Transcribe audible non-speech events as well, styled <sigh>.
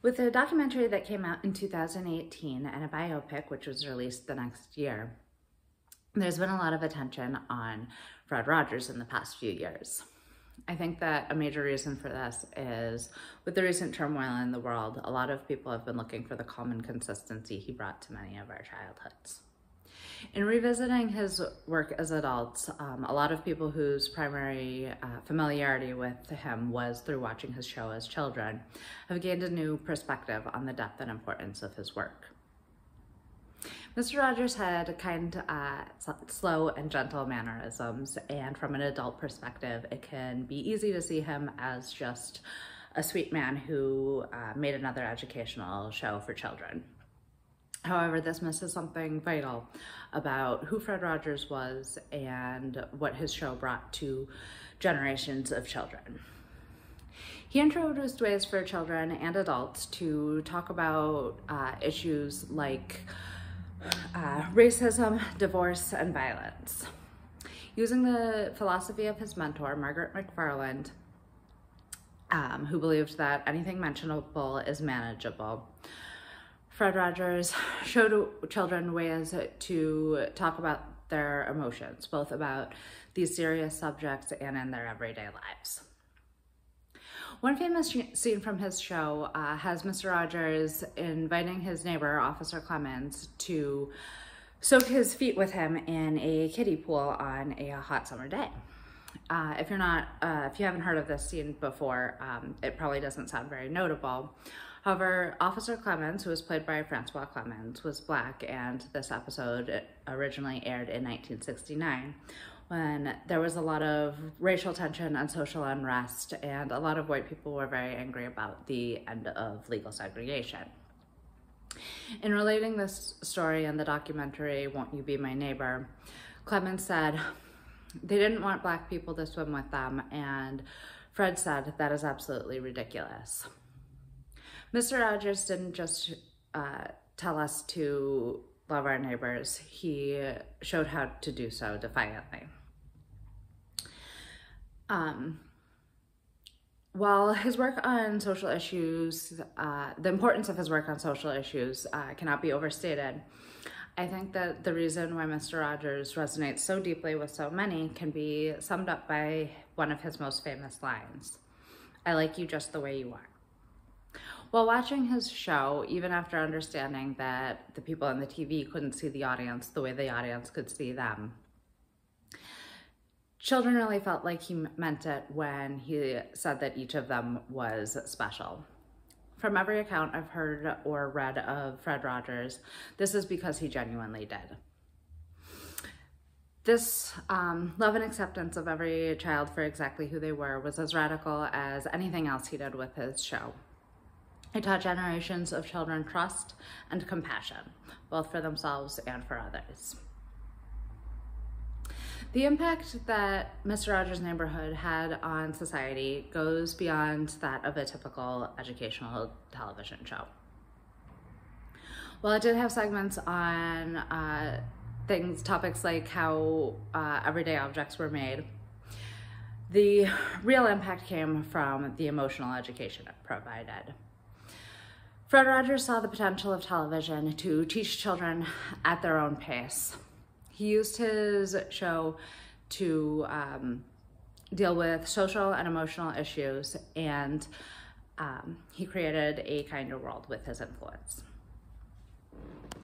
With a documentary that came out in 2018 and a biopic which was released the next year, there's been a lot of attention on Fred Rogers in the past few years. I think that a major reason for this is with the recent turmoil in the world, a lot of people have been looking for the common consistency he brought to many of our childhoods. In revisiting his work as adults, um, a lot of people whose primary uh, familiarity with him was through watching his show as children have gained a new perspective on the depth and importance of his work. Mr. Rogers had kind, uh, slow and gentle mannerisms, and from an adult perspective, it can be easy to see him as just a sweet man who uh, made another educational show for children. However, this misses something vital about who Fred Rogers was and what his show brought to generations of children. He introduced ways for children and adults to talk about uh, issues like uh, racism, divorce, and violence. Using the philosophy of his mentor, Margaret McFarland, um, who believed that anything mentionable is manageable, Fred Rogers <sighs> showed children ways to talk about their emotions, both about these serious subjects and in their everyday lives. One famous scene from his show uh, has Mr. Rogers inviting his neighbor, Officer Clemmons, to soak his feet with him in a kiddie pool on a hot summer day. Uh, if you're not, uh, if you haven't heard of this scene before, um, it probably doesn't sound very notable. However, Officer Clemmons, who was played by Francois Clemmons, was black, and this episode originally aired in 1969 when there was a lot of racial tension and social unrest, and a lot of white people were very angry about the end of legal segregation. In relating this story in the documentary, Won't You Be My Neighbor, Clemmons said, they didn't want black people to swim with them, and Fred said, that is absolutely ridiculous. Mr. Rogers didn't just uh, tell us to love our neighbors, he showed how to do so defiantly. Um, while his work on social issues, uh, the importance of his work on social issues uh, cannot be overstated, I think that the reason why Mr. Rogers resonates so deeply with so many can be summed up by one of his most famous lines I like you just the way you are. While watching his show, even after understanding that the people on the TV couldn't see the audience the way the audience could see them, children really felt like he meant it when he said that each of them was special. From every account I've heard or read of Fred Rogers, this is because he genuinely did. This um, love and acceptance of every child for exactly who they were was as radical as anything else he did with his show. It taught generations of children trust and compassion, both for themselves and for others. The impact that Mr. Rogers' neighborhood had on society goes beyond that of a typical educational television show. While it did have segments on uh, things, topics like how uh, everyday objects were made, the real impact came from the emotional education it provided. Fred Rogers saw the potential of television to teach children at their own pace. He used his show to um, deal with social and emotional issues, and um, he created a kinder world with his influence.